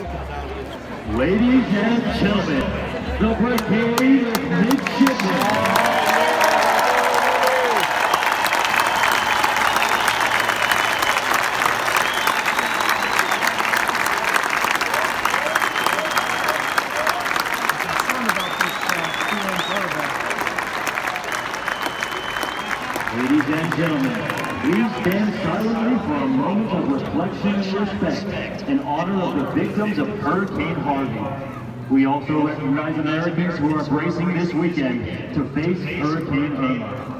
Ladies and gentlemen, the Brigade of Midshipmen. Ladies and gentlemen, please stand silently for a moment of reflection and respect in honor of the victims of Hurricane Harvey. We also recognize Americans who are bracing this weekend to face Hurricane Irma.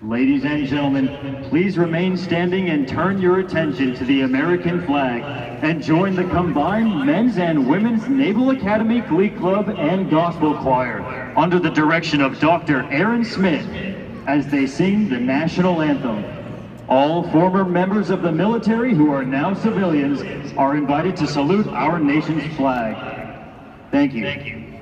Ladies and gentlemen, please remain standing and turn your attention to the American flag and join the combined men's and women's Naval Academy Glee Club and Gospel Choir under the direction of Dr. Aaron Smith as they sing the national anthem. All former members of the military who are now civilians are invited to salute our nation's flag. Thank you.